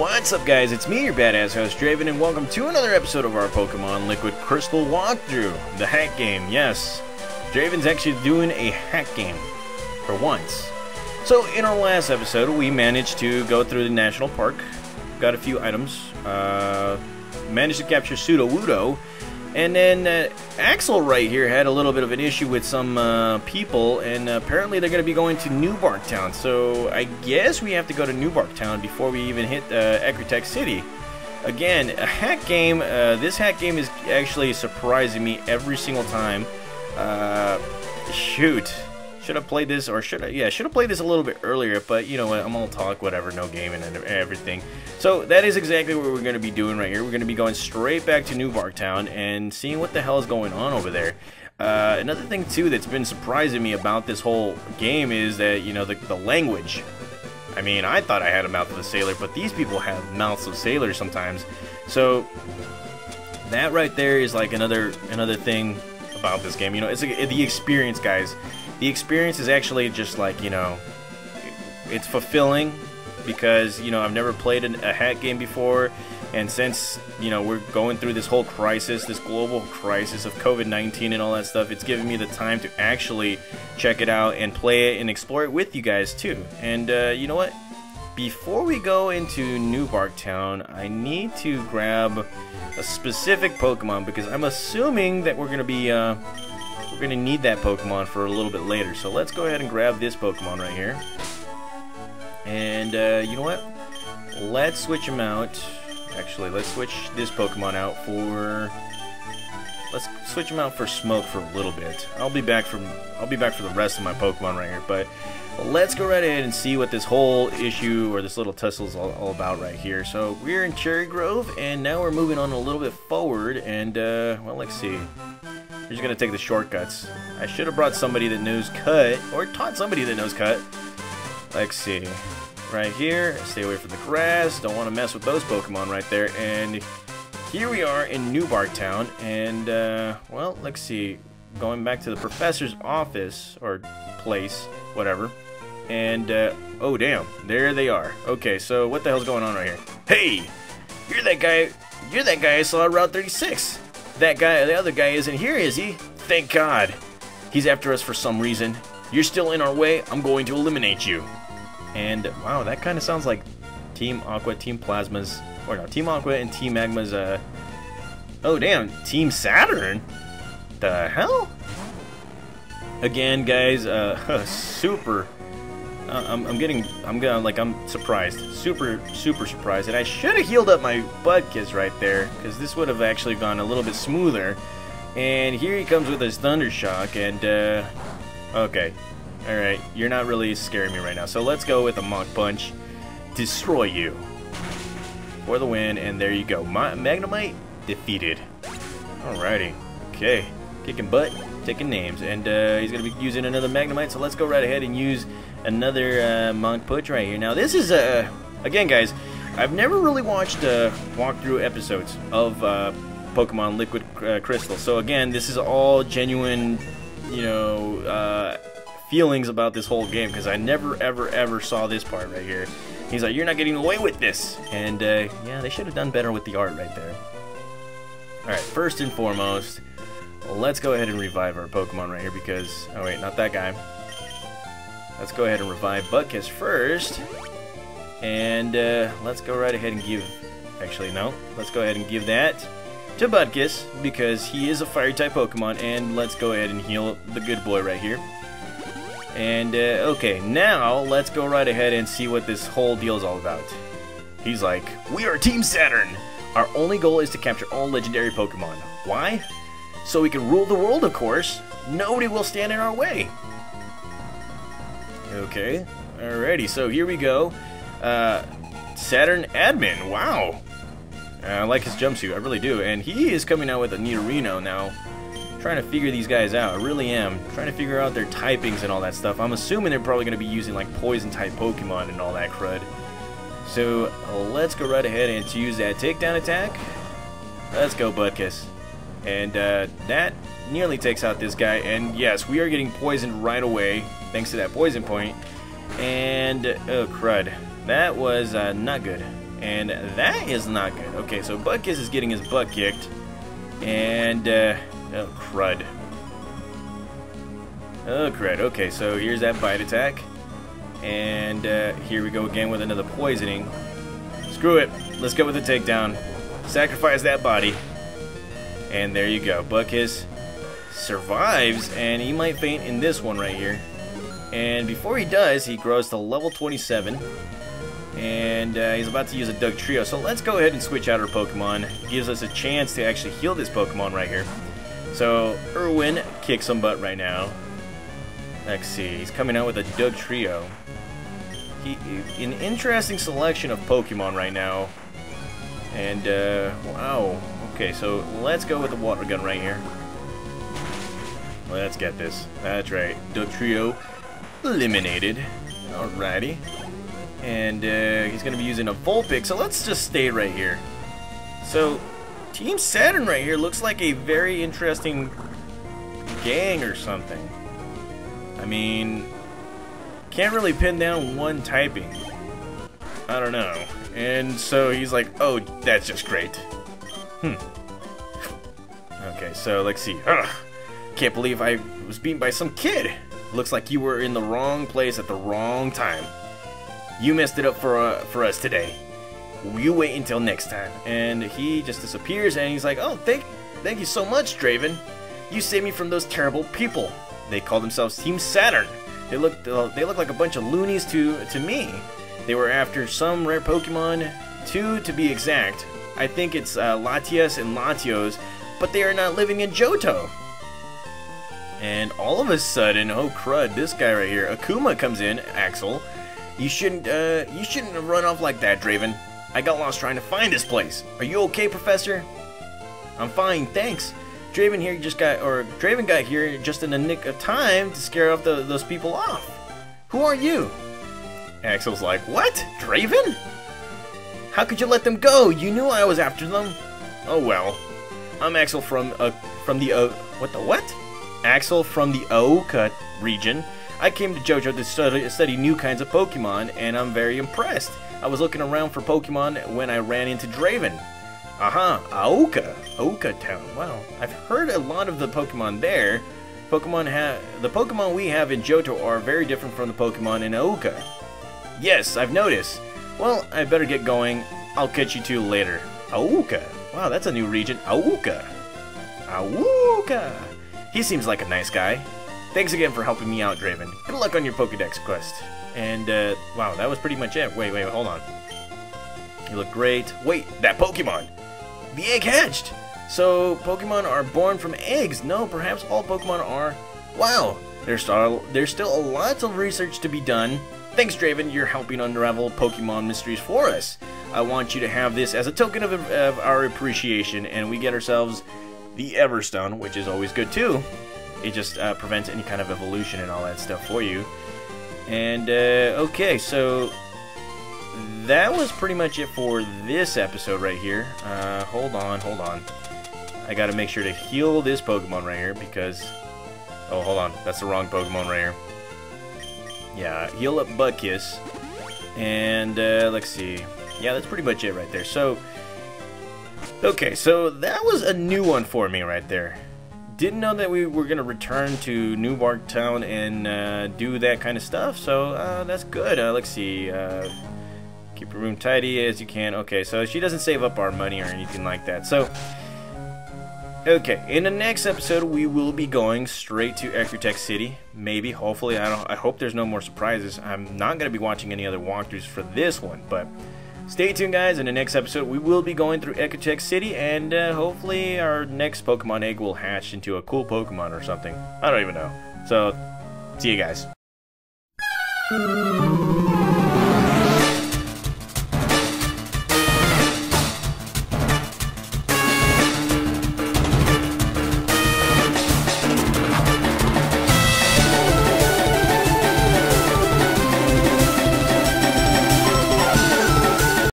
What's up, guys? It's me, your badass host, Draven, and welcome to another episode of our Pokemon Liquid Crystal walkthrough. The hack game, yes. Draven's actually doing a hack game. For once. So, in our last episode, we managed to go through the national park, got a few items, uh, managed to capture Sudowoodo, and then uh, Axel right here had a little bit of an issue with some uh, people, and apparently they're going to be going to New Bark Town. So I guess we have to go to New Bark Town before we even hit uh, City. Again, a hack game. Uh, this hack game is actually surprising me every single time. Uh, shoot. Should have played this, or should I? Yeah, should have played this a little bit earlier. But you know what? I'm all talk, whatever, no gaming and everything. So that is exactly what we're going to be doing right here. We're going to be going straight back to New Town and seeing what the hell is going on over there. Uh, another thing too that's been surprising me about this whole game is that you know the, the language. I mean, I thought I had a mouth of a sailor, but these people have mouths of sailors sometimes. So that right there is like another another thing about this game. You know, it's a, the experience, guys the experience is actually just like, you know, it's fulfilling because, you know, I've never played a hack game before. And since, you know, we're going through this whole crisis, this global crisis of COVID-19 and all that stuff, it's given me the time to actually check it out and play it and explore it with you guys too. And uh, you know what? Before we go into New Bark Town, I need to grab a specific Pokemon because I'm assuming that we're going to be uh, we're going to need that Pokemon for a little bit later. So let's go ahead and grab this Pokemon right here. And uh, you know what? Let's switch him out. Actually, let's switch this Pokemon out for... Let's switch him out for Smoke for a little bit. I'll be back from I'll be back for the rest of my Pokemon right here, but let's go right ahead and see what this whole issue or this little tussle is all, all, about right here. So we're in Cherry Grove, and now we're moving on a little bit forward, and uh, well, let's see. We're just gonna take the shortcuts. I should have brought somebody that knows cut, or taught somebody that knows cut. Let's see. Right here, stay away from the grass, don't want to mess with those Pokemon right there, and here we are in New Town, and, uh, well, let's see. Going back to the professor's office, or place, whatever, and, uh, oh damn, there they are. Okay, so what the hell's going on right here? Hey! You're that guy, you're that guy I saw at Route 36! That guy, the other guy isn't here, is he? Thank God. He's after us for some reason. You're still in our way, I'm going to eliminate you. And, wow, that kind of sounds like Team Aqua, Team Plasma's, or no, Team Aqua and Team Magma's, uh, oh damn, Team Saturn? The hell? Again, guys, uh, super I'm, I'm getting, I'm gonna, like, I'm surprised. Super, super surprised. And I should have healed up my Butkus right there, because this would have actually gone a little bit smoother. And here he comes with his Thunder Shock, and, uh, okay. Alright, you're not really scaring me right now. So let's go with a Mach Punch. Destroy you. For the win, and there you go. Ma Magnemite defeated. Alrighty. Okay. Kicking butt, taking names. And uh, he's going to be using another Magnemite, so let's go right ahead and use another uh, Mach Punch right here. Now, this is, uh, again, guys, I've never really watched uh, walkthrough episodes of uh, Pokemon Liquid uh, Crystal. So, again, this is all genuine, you know, uh, feelings about this whole game because I never, ever, ever saw this part right here. He's like, you're not getting away with this. And, uh, yeah, they should have done better with the art right there. Alright, first and foremost, let's go ahead and revive our Pokemon right here because... Oh, wait, not that guy. Let's go ahead and revive Butkus first. And uh, let's go right ahead and give... Actually, no. Let's go ahead and give that to Butkus because he is a Fire-type Pokemon. And let's go ahead and heal the good boy right here. And, uh, okay, now let's go right ahead and see what this whole deal is all about. He's like, We are Team Saturn! Our only goal is to capture all legendary Pokemon. Why? So we can rule the world, of course. Nobody will stand in our way. Okay. Alrighty, so here we go. Uh, Saturn Admin, wow. Uh, I like his jumpsuit, I really do. And he is coming out with a Nidorino now. Trying to figure these guys out, I really am. Trying to figure out their typings and all that stuff. I'm assuming they're probably going to be using like poison-type Pokemon and all that crud. So, let's go right ahead and use that takedown attack. Let's go, Butkus. And uh, that nearly takes out this guy. And yes, we are getting poisoned right away thanks to that poison point. And, oh crud, that was uh, not good. And that is not good. Okay, so Butkus is getting his butt kicked. And, uh, oh, crud. Oh, crud. Okay, so here's that bite attack. And uh, here we go again with another poisoning. Screw it. Let's go with the takedown. Sacrifice that body. And there you go. Butkus survives, and he might faint in this one right here. And before he does, he grows to level 27. And uh, he's about to use a Dugtrio. So let's go ahead and switch out our Pokemon. Gives us a chance to actually heal this Pokemon right here. So Irwin kicks some butt right now. Let's see. He's coming out with a Dugtrio. He, an interesting selection of Pokemon right now. And, uh, wow. Okay, so let's go with the Water Gun right here. Let's get this. That's right. Dugtrio eliminated. Alrighty. And uh, he's going to be using a Vulpix, so let's just stay right here. So, Team Saturn right here looks like a very interesting gang or something. I mean, can't really pin down one typing. I don't know. And so he's like, oh, that's just great. Hmm. Okay, so let's see. Ugh. Can't believe I was beaten by some kid. Looks like you were in the wrong place at the wrong time. You messed it up for uh, for us today. You wait until next time. And he just disappears, and he's like, "Oh, thank, thank you so much, Draven. You saved me from those terrible people. They call themselves Team Saturn. They look, uh, they look like a bunch of loonies to to me. They were after some rare Pokemon, two to be exact. I think it's uh, Latias and Latios, but they are not living in Johto. And all of a sudden, oh crud, this guy right here, Akuma comes in, Axel. You shouldn't, uh, you shouldn't run off like that, Draven. I got lost trying to find this place. Are you okay, Professor? I'm fine, thanks. Draven here just got, or Draven got here just in the nick of time to scare off the, those people off. Who are you? Axel's like, what? Draven? How could you let them go? You knew I was after them. Oh well. I'm Axel from, uh, from the, uh, what the what? Axel from the Aoka region. I came to Johto to study, study new kinds of Pokemon, and I'm very impressed. I was looking around for Pokemon when I ran into Draven. Aha, Aoka, Aoka Town. Wow, I've heard a lot of the Pokemon there. Pokemon have the Pokemon we have in Johto are very different from the Pokemon in Aoka. Yes, I've noticed. Well, I better get going. I'll catch you two later. Aoka. Wow, that's a new region. Aoka. Aoka. He seems like a nice guy. Thanks again for helping me out, Draven. Good luck on your Pokedex quest. And, uh, wow, that was pretty much it. Wait, wait, hold on. You look great. Wait, that Pokemon! The egg hatched! So, Pokemon are born from eggs. No, perhaps all Pokemon are. Wow, there's still, there's still a lot of research to be done. Thanks, Draven, you're helping unravel Pokemon mysteries for us. I want you to have this as a token of, of our appreciation, and we get ourselves the Everstone, which is always good too. It just uh, prevents any kind of evolution and all that stuff for you. And, uh, okay, so that was pretty much it for this episode right here. Uh, hold on, hold on. I gotta make sure to heal this Pokemon right here because... Oh, hold on. That's the wrong Pokemon right here. Yeah, heal up Butkus. And, uh, let's see. Yeah, that's pretty much it right there. So, Okay, so that was a new one for me right there. Didn't know that we were going to return to New Bark Town and uh, do that kind of stuff, so uh, that's good. Uh, let's see. Uh, keep your room tidy as you can. Okay, so she doesn't save up our money or anything like that. So, okay, in the next episode, we will be going straight to Ecruteak City. Maybe, hopefully. I don't. I hope there's no more surprises. I'm not going to be watching any other walkthroughs for this one, but Stay tuned, guys. In the next episode, we will be going through Ecruteak City, and uh, hopefully our next Pokemon egg will hatch into a cool Pokemon or something. I don't even know. So, see you guys.